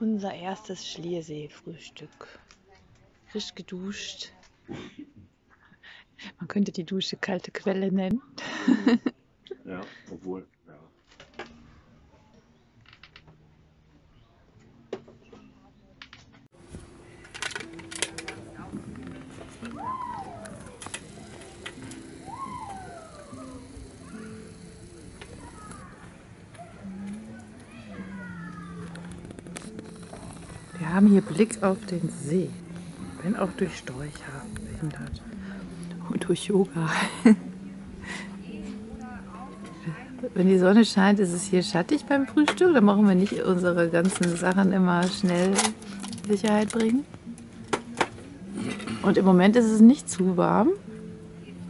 Unser erstes Schliersee-Frühstück. Frisch geduscht. Man könnte die Dusche kalte Quelle nennen. Ja, obwohl, Wir haben hier Blick auf den See. Wenn auch durch Sträucher behindert. Und durch Yoga. Wenn die Sonne scheint, ist es hier schattig beim Frühstück. Da machen wir nicht unsere ganzen Sachen immer schnell in Sicherheit bringen. Und im Moment ist es nicht zu warm.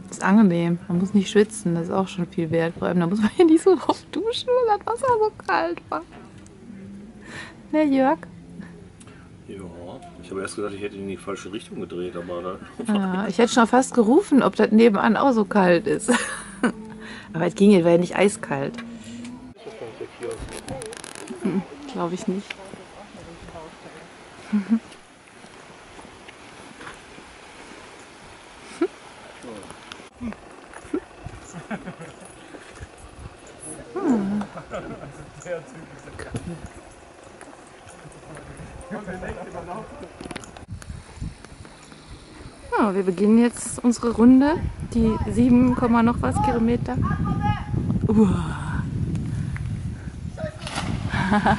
Ist angenehm. Man muss nicht schwitzen. Das ist auch schon viel wert. Vor allem, da muss man hier nicht so oft duschen, weil das Wasser so kalt war. Ne, Jörg? Ja, ich habe erst gedacht, ich hätte in die falsche Richtung gedreht, aber ne? Ja, ich hätte schon fast gerufen, ob das nebenan auch so kalt ist. Aber es ging, es war ja nicht eiskalt. Glaube ich nicht. Ja, wir beginnen jetzt unsere Runde, die 7, Komma noch was Kilometer. Uah.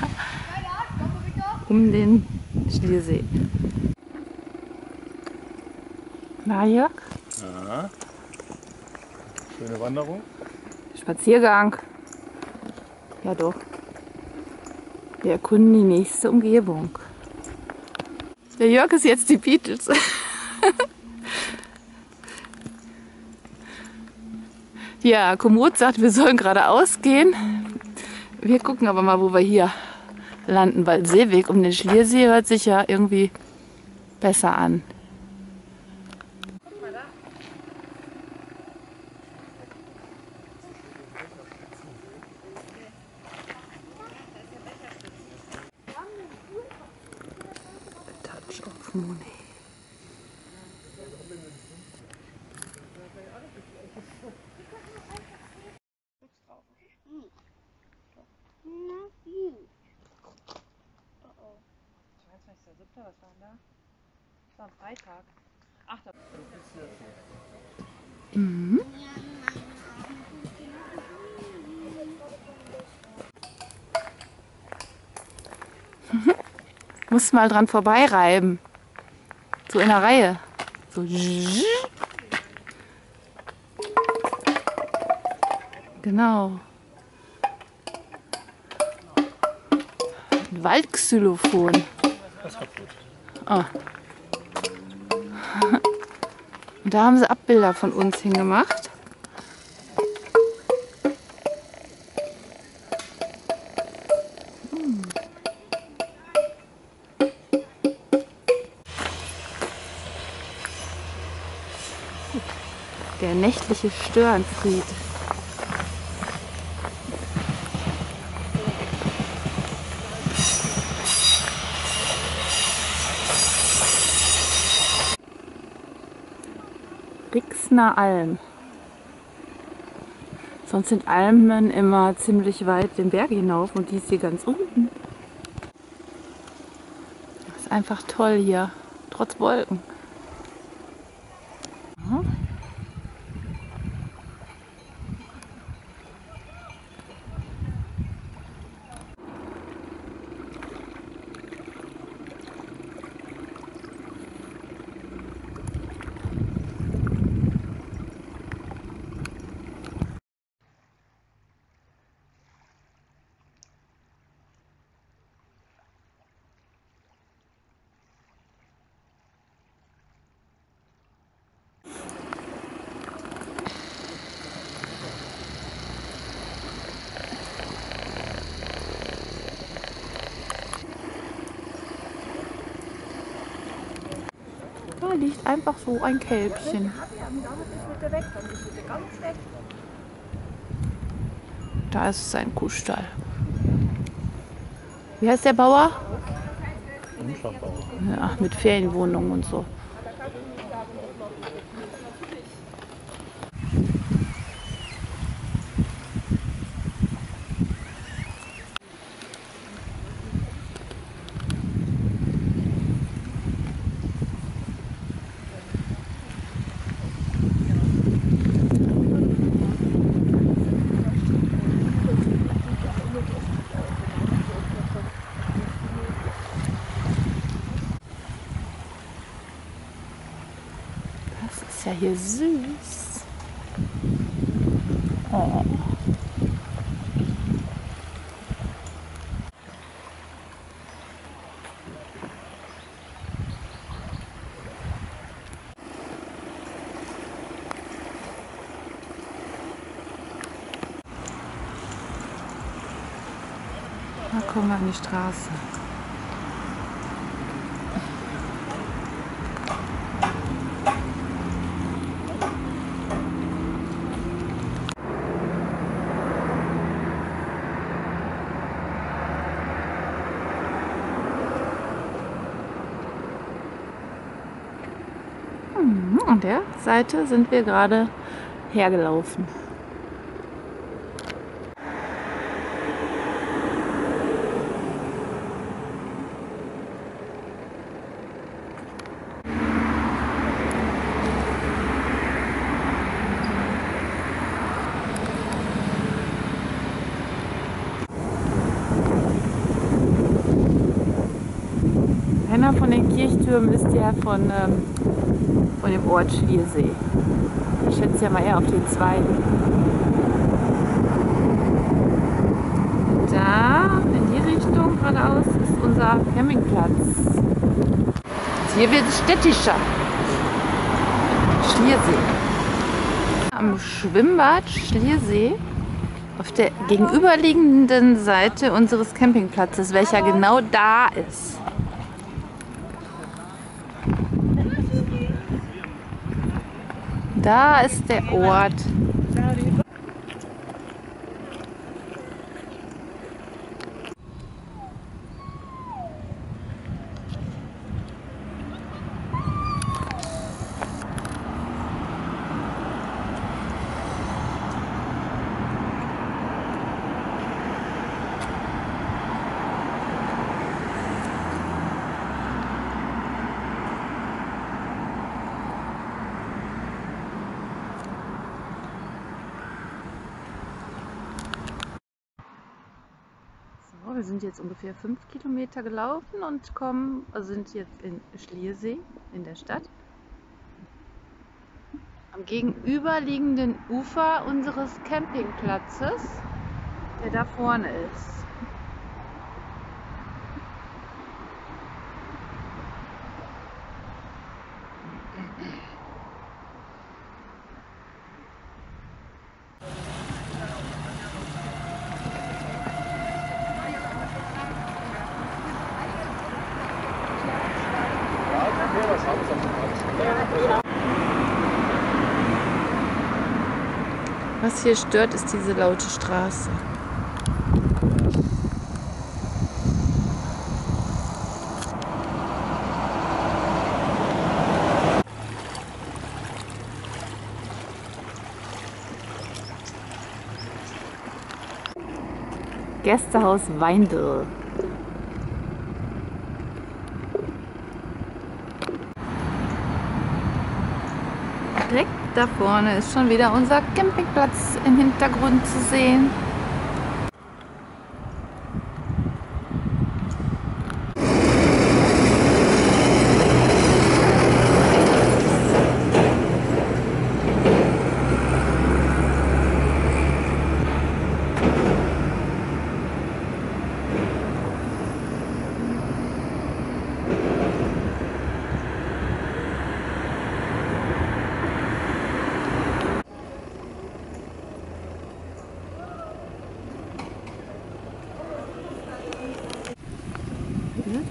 um den Schliersee. Na, Jörg? Ja. Schöne Wanderung. Spaziergang. Ja, doch. Wir erkunden die nächste Umgebung. Der Jörg ist jetzt die Beatles. ja, Komoot sagt, wir sollen geradeaus gehen. Wir gucken aber mal, wo wir hier landen, weil Seeweg um den Schliersee hört sich ja irgendwie besser an. Monet. Was war da? Das war am Freitag. Ach, da. Mhm. Muss mal dran vorbeireiben. So in der Reihe. So. Genau. Ein Waldxylophon. Das ist kaputt. Ah. Und da haben sie Abbilder von uns hingemacht. Nächtliche Störenfried. Rixner Alm. Sonst sind Almen immer ziemlich weit den Berg hinauf und die ist hier ganz unten. Das ist einfach toll hier, trotz Wolken. Liegt einfach so ein Kälbchen. Da ist sein Kuhstall. Wie heißt der Bauer? Ja, mit Ferienwohnungen und so. Ja hier süß. Oh. Kommen wir an die Straße. An der Seite sind wir gerade hergelaufen. Einer von den Kirchtürmen ist ja von, ähm, von dem Ort Schliersee. Ich schätze ja mal eher auf den zweiten. Da in die Richtung geradeaus ist unser Campingplatz. Hier wird es städtischer. Schliersee. Am Schwimmbad Schliersee auf der gegenüberliegenden Seite unseres Campingplatzes, welcher genau da ist. Da ist der Ort. So, wir sind jetzt ungefähr fünf Kilometer gelaufen und kommen, also sind jetzt in Schliersee in der Stadt. Am gegenüberliegenden Ufer unseres Campingplatzes, der da vorne ist. Was hier stört, ist diese laute Straße. Gästehaus Weindl. Da vorne ist schon wieder unser Campingplatz im Hintergrund zu sehen.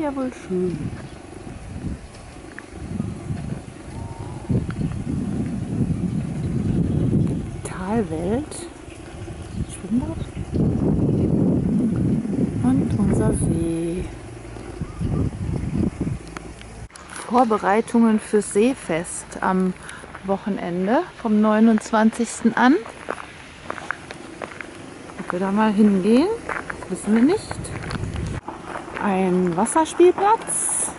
Ja wohl schön. Talwelt. Schwimmbad. Und unser See. Vorbereitungen fürs Seefest am Wochenende vom 29. an. Ob wir da mal hingehen, wissen wir nicht. Ein Wasserspielplatz.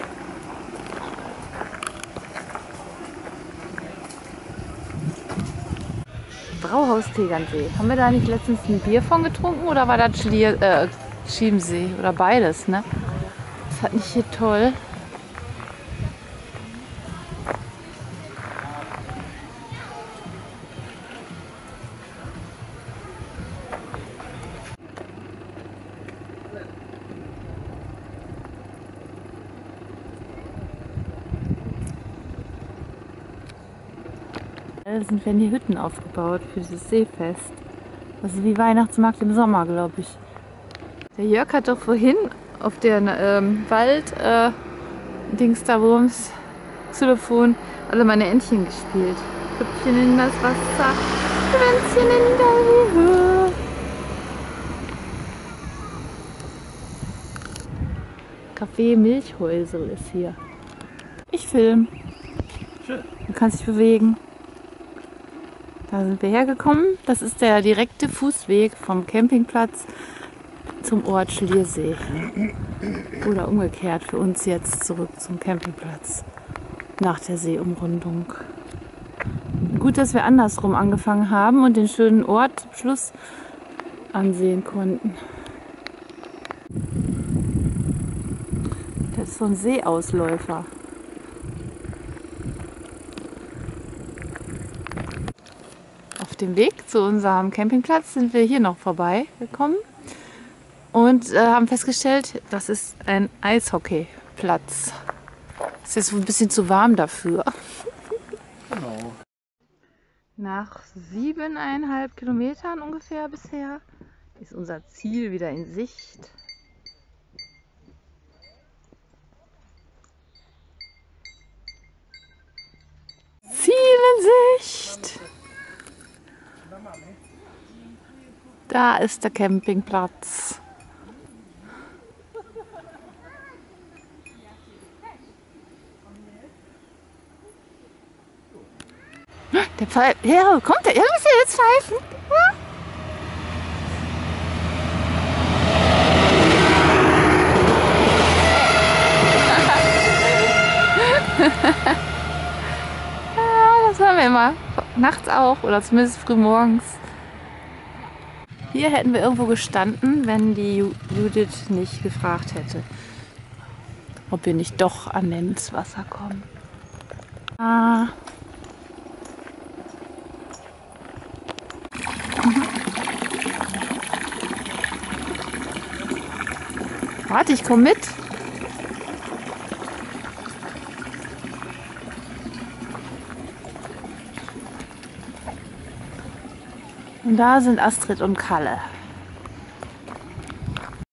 Brauhaus Tegernsee. Haben wir da nicht letztens ein Bier von getrunken oder war das Schlier, äh, Schiebensee oder beides, ne? Das hat nicht hier toll. Da sind werden hier Hütten aufgebaut für dieses Seefest. Das ist wie Weihnachtsmarkt im Sommer, glaube ich. Der Jörg hat doch vorhin auf der ähm, Wald äh, Dings da Wurms Xylophon alle meine Entchen gespielt. Köpfchen in das Wasser, Schwänzchen in der Höhe. Café Milchhäusel ist hier. Ich film. Schön. Du kannst dich bewegen. Da sind wir hergekommen. Das ist der direkte Fußweg vom Campingplatz zum Ort Schliersee. Oder umgekehrt für uns jetzt zurück zum Campingplatz nach der Seeumrundung. Gut, dass wir andersrum angefangen haben und den schönen Ort zum Schluss ansehen konnten. Das ist so ein Seeausläufer. Dem Weg zu unserem Campingplatz sind wir hier noch vorbeigekommen und äh, haben festgestellt, das ist ein Eishockeyplatz. Ist jetzt ein bisschen zu warm dafür. Genau. Nach siebeneinhalb Kilometern ungefähr bisher ist unser Ziel wieder in Sicht. Ziel in Sicht. Da ist der Campingplatz. Der Pfeif ja, kommt der? Ja, der jetzt pfeifen? Ja? das hören wir immer. Nachts auch oder zumindest früh morgens. Hier hätten wir irgendwo gestanden, wenn die Ju- Judith nicht gefragt hätte, ob wir nicht doch an den ins Wasser kommen. Ah. Warte, ich komme mit. Und da sind Astrid und Kalle.